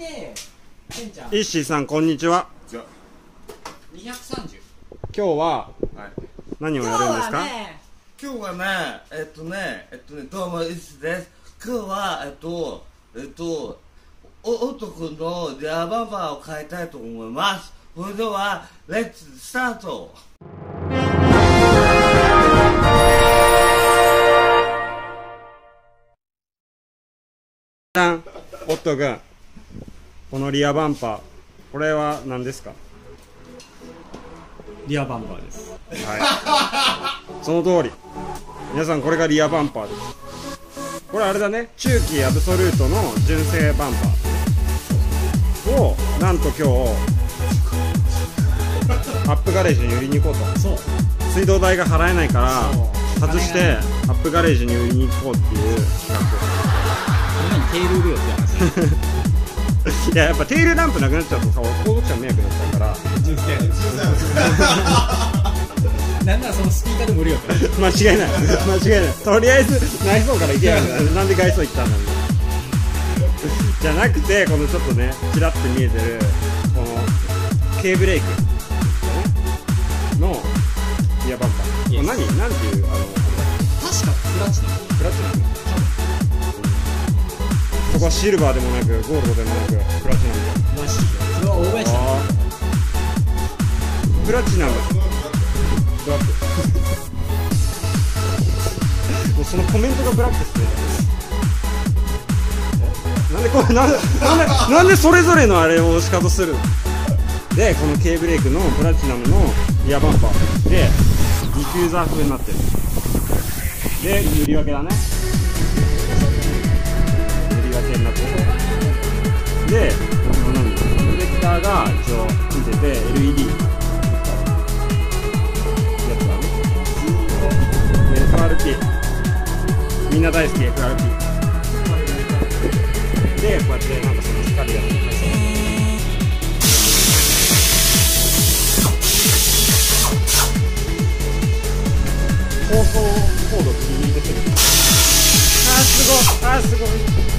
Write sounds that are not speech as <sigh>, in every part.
でケンちゃん。イッシーさんこんにちは。じゃ230今日ははい。何をやるんですか、ね今日はねえっとねえっとねどうもいっしです。今日はえっとえっとお男のリアババを変えたいと思います。それではレッツスタート。さんオット君このリアバンパーこれは何ですか？リアバンパーです。はい。その通り。皆さんこれがリアバンパーです。これあれだね。中期アブソルートの純正バンパー。をなんと今日アップガレージに売りに行こうと。そう。水道代が払えないから外してアップガレージに売りに行こうっていう企この前にテール売るよって話画いややっぱテールランプなくなっちゃうとさ後続車迷惑になっちゃうから。<laughs> なんならそのスピーカーでも売るよ <laughs> 間違いない。間違いない。とりあえず内装から行けやなんで外装行ったんだじゃなくてこのちょっとねちらっと見えてるこの K ブレーキ。のリアバンパー。これ何？なんていうあのこはシルバーでもなくゴールドでもなくプラチナム。らしいよそれは大プラチナム。ブラック。もうそのコメントがブラックっすね。え？なんでこれなんでなんでなんでそれぞれのあれを仕方するの？でこの K ブレークのプラチナムのリアバンパー。でディフューザー風になってる。で塗り分けだね塗り分けになってるでこの何プロジェクターが一応ついてて LED やつだね。で FRP みんな大好き FRP でこうやってなんかその光が入って放送コードギリギリで出てる。あーすごい。あーすごい。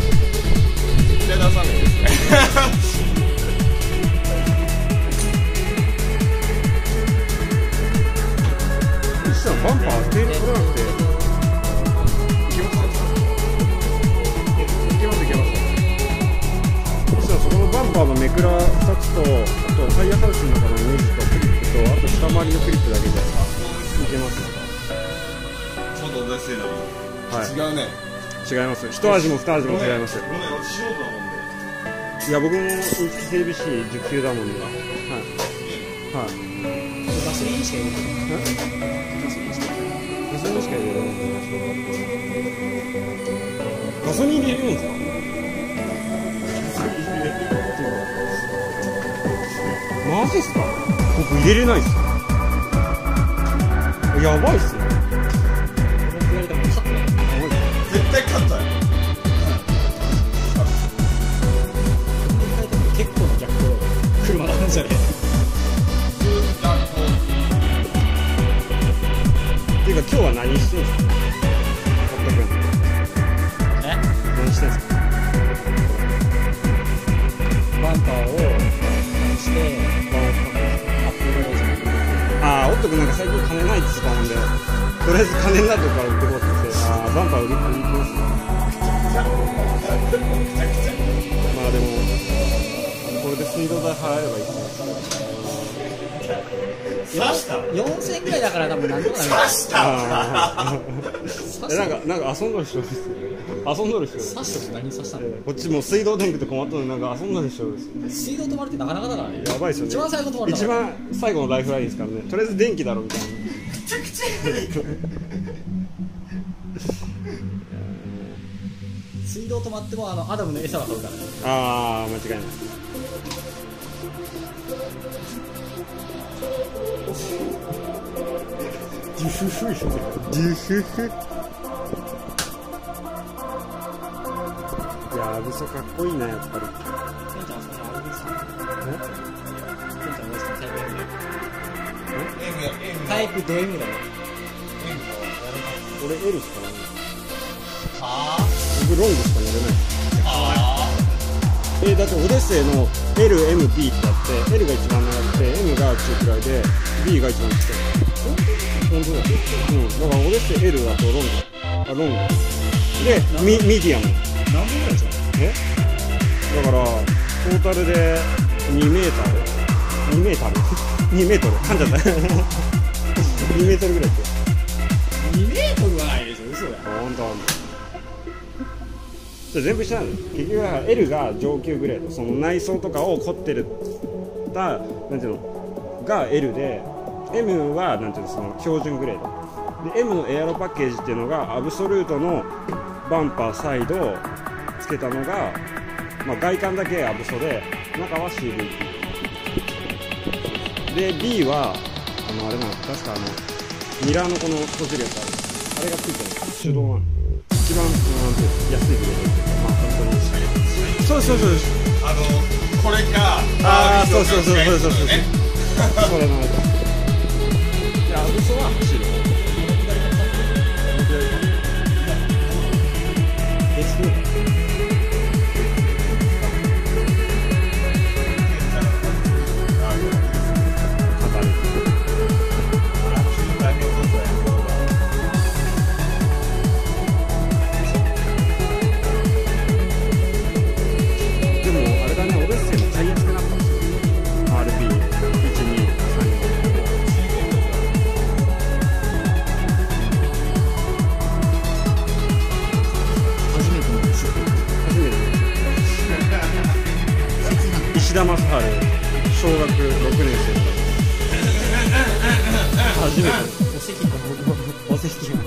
とあと下回りのクリップだけでいけますちょっと出せはい。違うね違います。一味も二味も違います。ごめん私素人だもんで。いや僕も整備士10級だもんねはい。はい。ガソリンしか入れガソリンしか入れない。ガソリンしか入れないガソリン入れるんですかマジっすか？僕入れれないっすやばいっすね。絶対勝ったよ。結構な逆光車なんじゃねっとりあえず金になるとこから売ってこうって言ってああバンパー売り売りますねまあでもこれで水道代払えればいいですね刺した4000円ぐらいだから多分何とかなる刺したえなんかなんか遊んどる。人ですよ遊んどる人です刺したって何刺したのこっちもう水道電気で困ったのになんか遊んどる人です水道止まるってなかなかだからね。やばいですよね。一番最後止まる一番最後のライフラインですからね。とりあえず電気だろみたいな水道止まってもあのアダムの餌は買うからねああ間違いない。デュフフデュフフいやーブソかっこいいなやっぱりタイプ DM だよ俺 L しかない。は僕ロングしか乗れない。あえだってオデッセイの LMP ってあって L が一番長くて M が中くらいで B が一番ちっちゃい。本当だ。うん。だからオデッセイ L だとロング。あロング。でミミディアム。何本ぐらいじゃんえ？だからトータルで2メーター。2メーター2メートル？噛んじゃった2メートルぐらいって2メートルはないでしょ嘘やあ本当。本当じゃあ全部一緒なんだよ結局だから L が上級グレードその内装とかを凝ってるたなんていうの？が L で M はなんていうのその標準グレード。で M のエアロパッケージっていうのがアブソルートのバンパーサイドをつけたのが、まあ、外観だけアブソで中は CVT で B はあのあれなの確かあのミラーのこの閉じるやつあるあれがついてる手動なの一番安いグレードっていうかまあ本当にそうそうそう。あのこれかあーそうそうそうそうそうそう。ねそれのやつい石田正治小学6年生。初めて。お席がお席が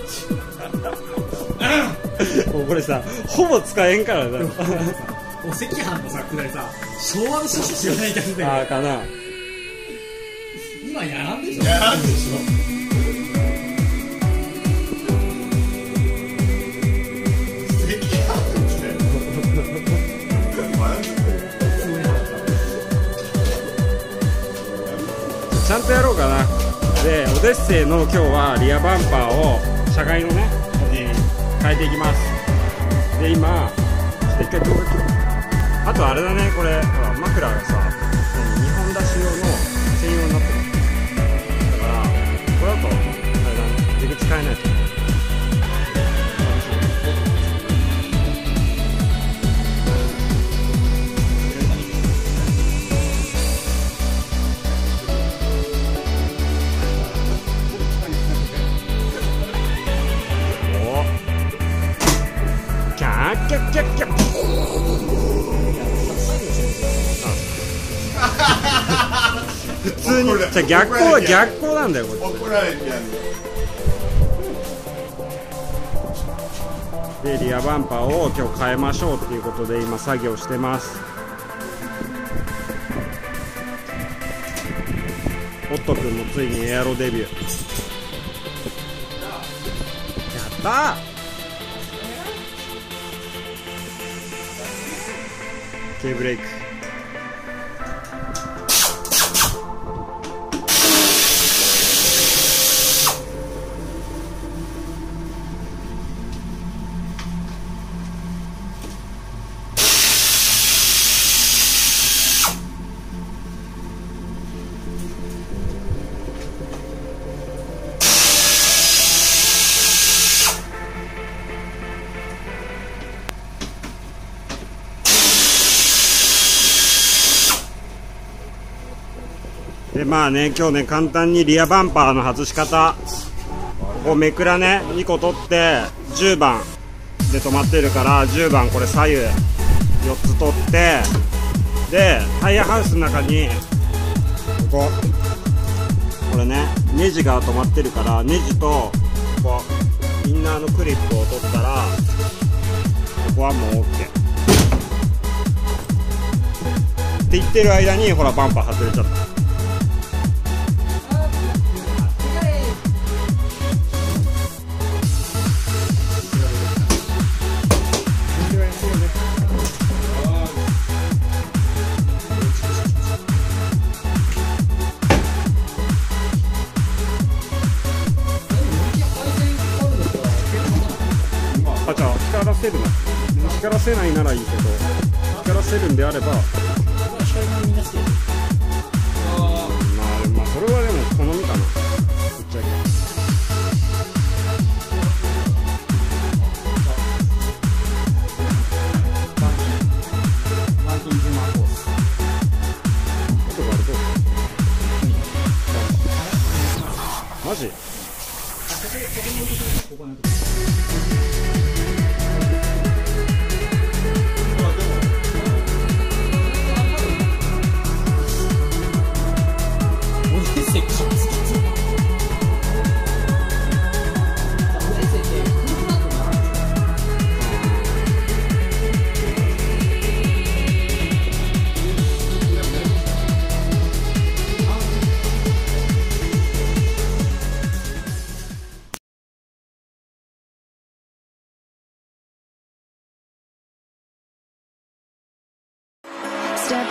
もうこれさほぼ使えんからなお赤飯のさくだりさ昭和の趣旨知らないだけでああかな。今やらんでしょ。やらんでしょでオデッセイの今日はリアバンパーを車外のねに変えていきます。で今ちょっと一回動画切るあとあれだねこれ。枕がさ何2本出し用の専用になってるだからこれだとあれだね出口変えないと。じゃあ逆光は逆光なんだよこっち。怒られてやでリアバンパーを今日変えましょうっていうことで今作業してます。オット君もついにエアロデビュー。やったー。K ブレイクでまあね今日ね簡単にリアバンパーの外し方こうめくらね2個取って10番で止まってるから10番これ左右4つ取ってでタイヤハウスの中にこここれねネジが止まってるからネジとここインナーのクリップを取ったらここはもう OK って言ってる間にほらバンパー外れちゃった。あじゃあ光らせるな光らせないならいいけど光らせるん。であればまあまあそれはでも好みかなぶっちゃけマジ「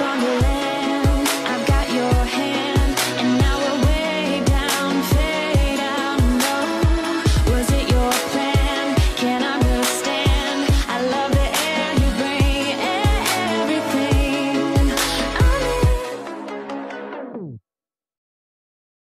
On the land